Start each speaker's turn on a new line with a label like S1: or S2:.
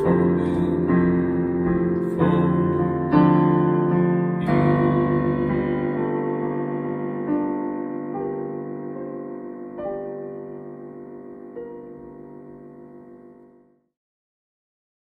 S1: falling.